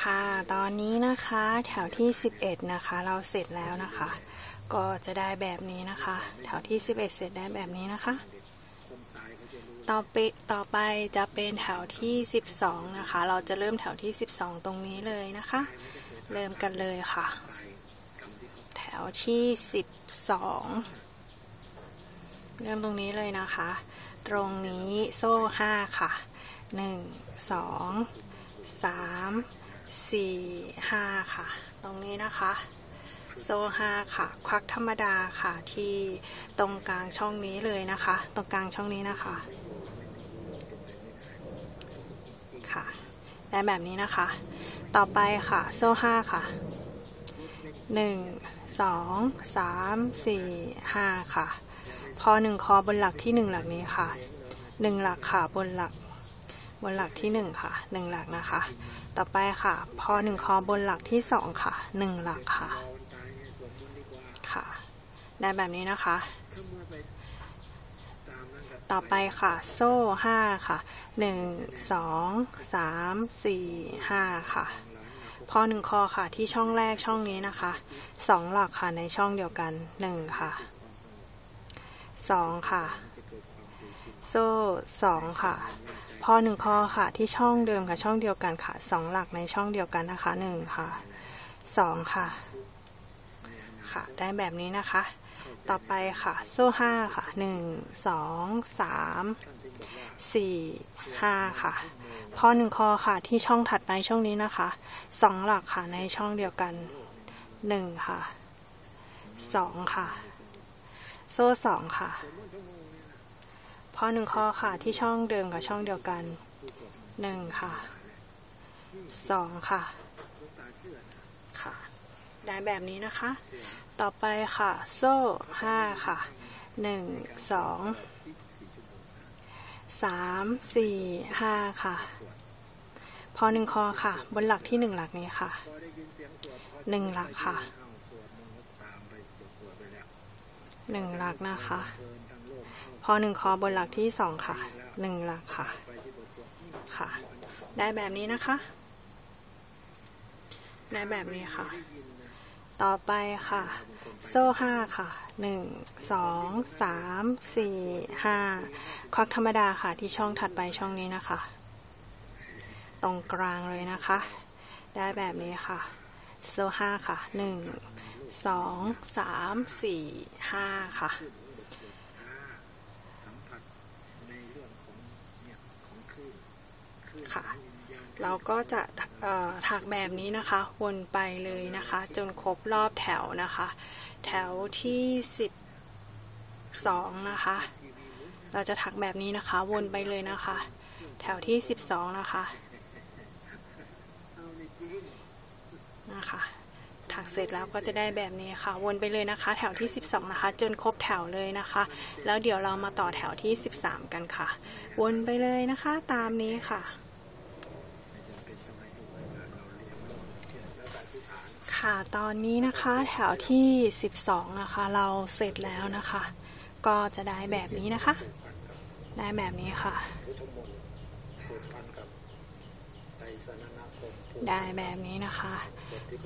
ค่ะตอนนี้นะคะแถวที่ 11 นะคะ เราเสร็จแล้วนะคะ ก็จะได้แบบนี้นะคะ แถวที่ 11 เสร็จได้แบบนี้นะคะ ต่อไปต่อไปจะเป็นแถวที่ 12 นะคะ เราจะเริ่มแถวที่ 12 ตรงนี้เลยนะคะ เริ่มกันเลยค่ะ แถวที่ 12 เริ่มตรงนี้เลยนะคะ ตรงนี้โซ่ 5 ค่ะ 1 2 3 4 5ค่ะ ตรงนี้นะคะ โซ่5ค่ะ ควักธรรมดาค่ะที่ตรงกลางช่องนี้เลยนะคะ ตรงกลางช่องนี้นะคะค่ะได้แบบนี้นะคะ ต่อไปค่ะ โซ่5ค่ะ1 2 3 4 5ค่ะ พอหนึ่งคอบนหลักที่หนึ่งหลักนี้ค่ะหนึ่งหลักค่ะบนหลัก บนหลักที่หนึ่งค่ะหนึ่งหลักนะคะ ต่อไปค่ะ พอหนึ่งคอบนหลักที่สองค่ะหนึ่งหลักค่ะ ค่ะ ได้แบบนี้นะคะ ต่อไปค่ะ โซ่ห้าค่ะหนึ่งสองสามสี่ห้าค่ะ พอหนึ่งคอค่ะที่ช่องแรกช่องนี้นะคะสองหลักค่ะในช่องเดียวกันหนึ่งค่ะสองค่ะ โซ่สองค่ะ พอหนึ่งคอค่ะ ที่ช่องเดิมค่ะ ช่องเดียวกันค่ะสองหลักในช่องเดียวกันนะคะหนึ่งค่ะสองค่ะ ค่ะ ได้แบบนี้นะคะ ต่อไปค่ะ โซ่ห้าค่ะหนึ่งสองสามสี่ห้าค่ะ พอหนึ่งคอค่ะ ที่ช่องถัดไปช่องนี้นะคะสองหลักค่ะในช่องเดียวกันหนึ่งค่ะสองค่ะ โซ่สองค่ะ พอหนึ่งคอค่ะ ที่ช่องเดิมกับช่องเดียวกันหนึ่งค่ะสองค่ะค่ะ ได้แบบนี้นะคะ ต่อไปค่ะ โซ่ห้าค่ะหนึ่งสองสามสี่ห้าค่ะ พอหนึ่งคอค่ะ บนหลักที่หนึ่งหลักนี้ค่ะหนึ่งหลักค่ะหนึ่งหลักนะคะ พอหนึ่งคอบนหลักที่สองค่ะหนึ่งหลักค่ะ ค่ะ ได้แบบนี้นะคะ ได้แบบนี้ค่ะ ต่อไปค่ะ โซ่ห้าค่ะหนึ่งสองสามสี่ห้าควักธรรมดาค่ะที่ช่องถัดไปช่องนี้นะคะ ตรงกลางเลยนะคะ ได้แบบนี้ค่ะ โซ่ห้าค่ะหนึ่งสองสามสี่ห้าค่ะ ค่ะ เราก็จะถักแบบนี้นะคะวนไปเลยนะคะ จนครบรอบแถวนะคะ แถวที่สิบสองนะคะ เราจะถักแบบนี้นะคะวนไปเลยนะคะ แถวที่สิบสองนะคะนะคะถักเสร็จแล้วก็จะได้แบบนี้ค่ะ วนไปเลยนะคะ แถวที่ 12 นะคะ จนครบแถวเลยนะคะ แล้วเดี๋ยวเรามาต่อแถวที่ 13 กันค่ะ วนไปเลยนะคะ ตามนี้ค่ะ ค่ะตอนนี้นะคะแถวที่ 12 นะคะ เราเสร็จแล้วนะคะ ก็จะได้แบบนี้นะคะ ได้แบบนี้ค่ะ ได้แบบนี้นะคะ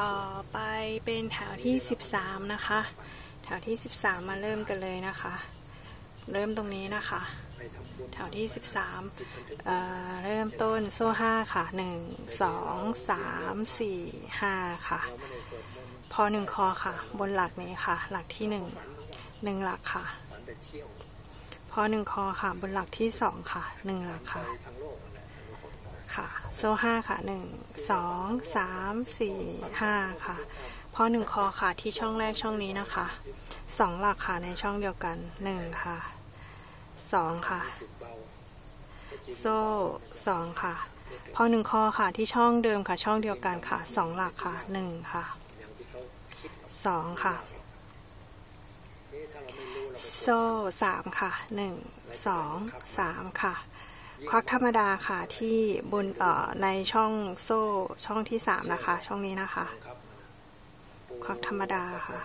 ต่อไปเป็นแถวที่ 13 นะคะ แถวที่ 13 มาเริ่มกันเลยนะคะ เริ่มตรงนี้นะคะ แถวที่ 13เเริ่มต้นโซ่ 5 ค่ะ 1 2 3 4 5 ค่ะ พอ 1 คอค่ะ บนหลักนี้ค่ะ หลักที่ 1 1 หลักค่ะ พอ 1 คอค่ะ บนหลักที่ 2 ค่ะ 1 หลักค่ะ ค่ะ โซ่ห้าค่ะหนึ่งสองสามสี่ห้าค่ะ พอหนึ่งคอค่ะที่ช่องแรกช่องนี้นะคะสองหลักค่ะในช่องเดียวกันหนึ่งค่ะ สองค่ะ โซ่สองค่ะ พอหนึ่งคอค่ะที่ช่องเดิมค่ะ ช่องเดียวกันค่ะสองหลักค่ะหนึ่งค่ะสองค่ะ โซ่สามค่ะหนึ่งสองสามค่ะ ควักธรรมดาค่ะที่บนเอ่อในช่องโซ่ช่องที่สามนะคะ ช่องนี้นะคะ ควักธรรมดาค่ะ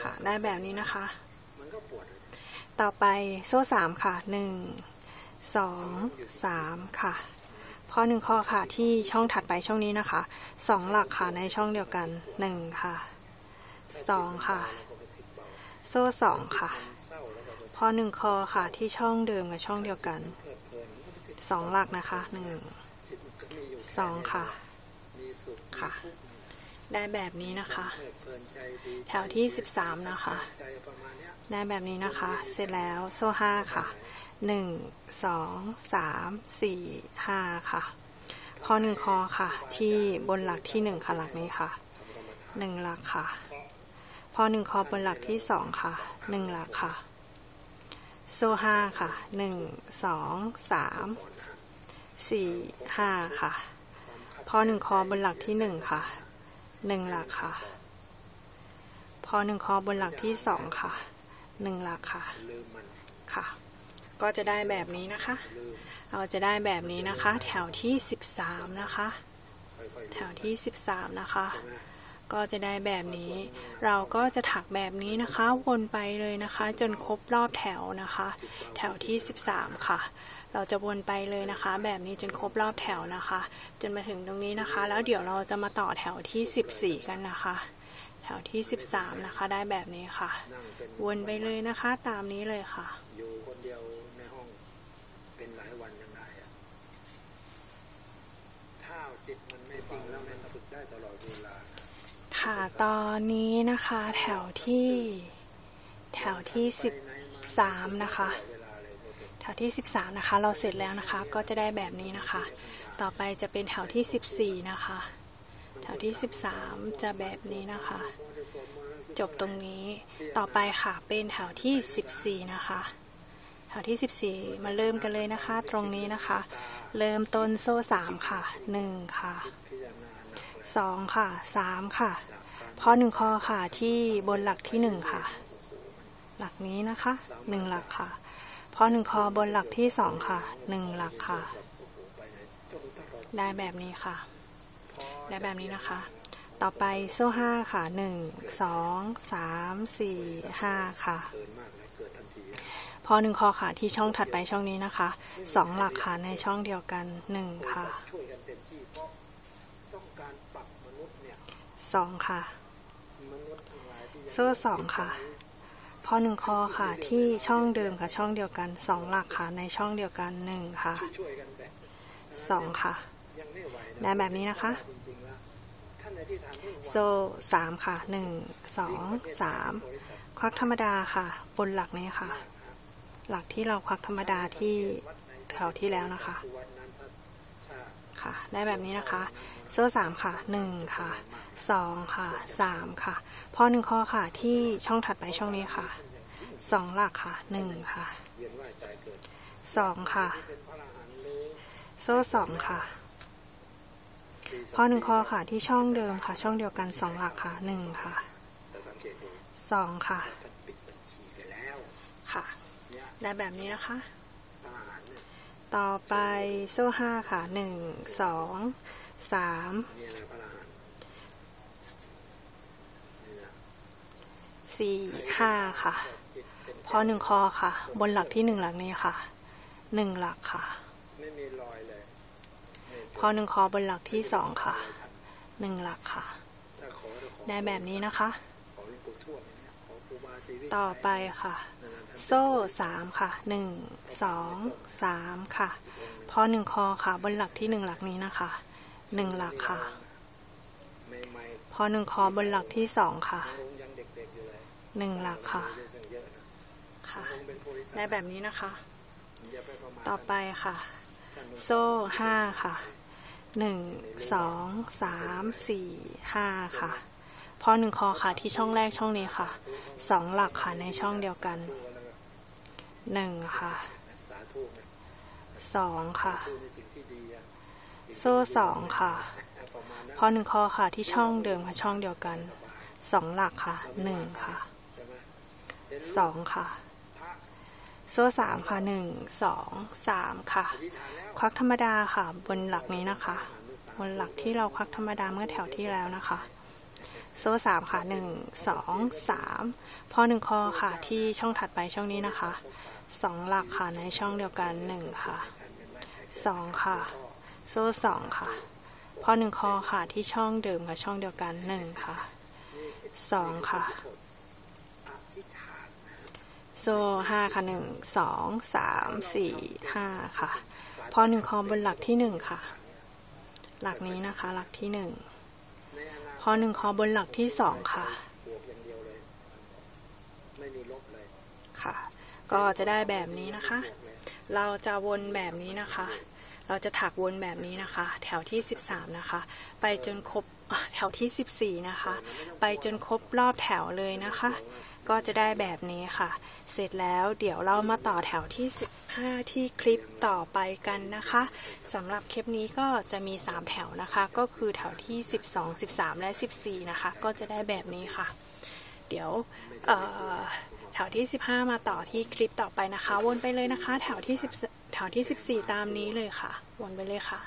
ค่ะได้แบบนี้นะคะ ต่อไปโซ่สามค่ะหนึ่งสองสามค่ะพอหนึ่งข้อค่ะที่ช่องถัดไปช่องนี้นะคะสองหลักค่ะในช่องเดียวกันหนึ่งค่ะสองค่ะ โซ่สองค่ะ พอหนึ่งคอค่ะที่ช่องเดิมกับช่องเดียวกันสองหลักนะคะหนึ่งสองค่ะ ค่ะ ได้แบบนี้นะคะ แถวที่13นะคะ ได้แบบนี้นะคะ เสร็จแล้วโซ่ห้าค่ะ1 2 3 4 5ค่ะ พอหนึ่งคอค่ะ ที่บนหลักที่1ค่ะหลักนี้ค่ะ1หลักค่ะ พอหนึ่งคอบนหลักที่2ค่ะ1หลักค่ะ โซ่ห้าค่ะ1 2 3 4 5ค่ะ พอหนึ่งคอบนหลักที่1ค่ะ1หลักค่ะ พอหนึ่งคอบนหลักที่2ค่ะ 1หลักค่ะค่ะ ก็จะได้แบบนี้นะคะ เราจะได้แบบนี้นะคะ แถวที่13นะคะ แถวที่13นะคะ ก็จะได้แบบนี้ เราก็จะถักแบบนี้นะคะวนไปเลยนะคะ จนครบรอบแถวนะคะ แถวที่13ค่ะเราจะวนไปเลยนะคะ แบบนี้จนครบรอบแถวนะคะ จนมาถึงตรงนี้นะคะ แล้วเดี๋ยวเราจะมาต่อแถวที่ 14 กันนะคะแถวที่ 13 นะคะ ได้แบบนี้ค่ะ วนไปเลยนะคะ ตามนี้เลยค่ะ อยู่คนเดียวในห้อง เป็นหลายวันยังได้อะถ้าจิตมันไม่จริงแล้วมันฝึกได้ตลอดเวลานะค่ะ ตอนนี้นะคะ แถวที่ แถวที่ 13 นะคะเวลาเลยพวกเด็กแถวที่ 13 นะคะ เราเสร็จแล้วนะคะ ก็จะได้แบบนี้นะคะ ต่อไปจะเป็นแถวที่ 14 นะคะ แถวที่ 13 จะแบบนี้นะคะ จบตรงนี้ต่อไปค่ะเป็นแถวที่ 14 นะคะ แถวที่ 14 มาเริ่มกันเลยนะคะ ตรงนี้นะคะ เริ่มต้นโซ่ 3 ค่ะ 1 ค่ะพิจารณาหนักสองค่ะสามค่ะพอหนึ่งคอค่ะที่บนหลักที่หนึ่งค่ะ หลักนี้นะคะหนึ่งหลักค่ะพอหนึ่งคอบนหลักที่สองค่ะหนึ่งหลักค่ะ ได้แบบนี้ค่ะ ได้แบบนี้นะคะ ต่อไปโซ่ห้าค่ะหนึ่งสองสามสี่ห้าค่ะ พอหนึ่งคอค่ะที่ช่องถัดไปช่องนี้นะคะสองหลักค่ะในช่องเดียวกันหนึ่งค่ะสองค่ะ โซ่สองค่ะ พอหนึ่งคอค่ะที่ช่องเดิมค่ะช่องเดียวกันสองหลักค่ะในช่องเดียวกันหนึ่งค่ะสองค่ะยังไม่ไหวนะได้แบบนี้นะคะ โซ่สามค่ะหนึ่งสองสามควักธรรมดาค่ะ บนหลักนี้ค่ะ หลักที่เราควักธรรมดาที่แถวที่แล้วนะคะวันนั้นถ้าถ้าค่ะ ได้แบบนี้นะคะ โซ่สามค่ะหนึ่งค่ะสองค่ะสามค่ะ พอหนึ่งข้อค่ะที่ช่องถัดไปช่องนี้ค่ะสองหลักค่ะหนึ่งค่ะเวียนว่ายใจเกิดสองค่ะเป็นพระอรหันต์เลยโซ่สองค่ะ พอหนึ่งคอค่ะที่ช่องเดิมค่ะ ช่องเดียวกันสองหลักค่ะหนึ่งค่ะสองค่ะค่ะเนี่ยได้แบบนี้นะคะ ต่อไปโซ่ห้าค่ะหนึ่งสองสามสี่ห้าค่ะ พอหนึ่งคอค่ะ บนหลักที่หนึ่งหลักนี้ค่ะหนึ่งหลักค่ะ ไม่มีรอยเลย พอหนึ่งคอบนหลักที่สองค่ะหนึ่งหลักค่ะ ได้แบบนี้นะคะ ต่อไปค่ะ โซ่สามค่ะหนึ่งสองสามค่ะ พอหนึ่งคอค่ะบนหลักที่หนึ่งหลักนี้นะคะหนึ่งหลักค่ะ พอหนึ่งคอบนหลักที่สองค่ะหนึ่งหลักค่ะเรื่องเยอะนะค่ะ ได้แบบนี้นะคะ ต่อไปค่ะ โซ่ห้าค่ะ หนึ่งสองสามสี่ห้าค่ะ พอหนึ่งคอค่ะที่ช่องแรกช่องนี้ค่ะสองหลักค่ะในช่องเดียวกันหนึ่งค่ะสองค่ะ สู้สอะโซ่สองค่ะ พอหนึ่งคอค่ะที่ช่องเดิมค่ะช่องเดียวกันสองหลักค่ะหนึ่งค่ะสองค่ะ โซ่สามค่ะหนึ่งสองสามค่ะ ควักธรรมดาค่ะ บนหลักนี้นะคะ บนหลักที่เราควักธรรมดาเมื่อแถวที่แล้วนะคะ โซ่สามค่ะหนึ่งสองสามพอหนึ่งคอค่ะที่ช่องถัดไปช่องนี้นะคะสองหลักค่ะในช่องเดียวกันหนึ่งค่ะสองค่ะ โซ่สองค่ะ พอหนึ่งคอค่ะที่ช่องเดิมกับช่องเดียวกันหนึ่งค่ะสองค่ะ โซ่ห้าค่ะหนึ่งสองสามสี่ห้าค่ะ พอหนึ่งคอบนหลักที่หนึ่งค่ะ หลักนี้นะคะ หลักที่หนึ่งพอหนึ่งคอบนหลักที่สองค่ะค่ะ ก็จะได้แบบนี้นะคะ เราจะวนแบบนี้นะคะ เราจะถักวนแบบนี้นะคะ แถวที่ 13 นะคะ ไปจนครบแถวที่ 14 นะคะ ไปจนครบรอบแถวเลยนะคะ ก็จะได้แบบนี้ค่ะ เสร็จแล้วเดี๋ยวเรามาต่อแถวที่ 15 ที่คลิปต่อไปกันนะคะสำหรับคลิปนี้ก็จะมี 3 แถวนะคะ ก็คือแถวที่ 12 13 และ 14 นะคะ ก็จะได้แบบนี้ค่ะ เดี๋ยวแถวที่ 15 มาต่อที่คลิปต่อไปนะคะ วนไปเลยนะคะ แถวที่10แถวที่ 14 ตามนี้เลยค่ะ วนไปเลยค่ะ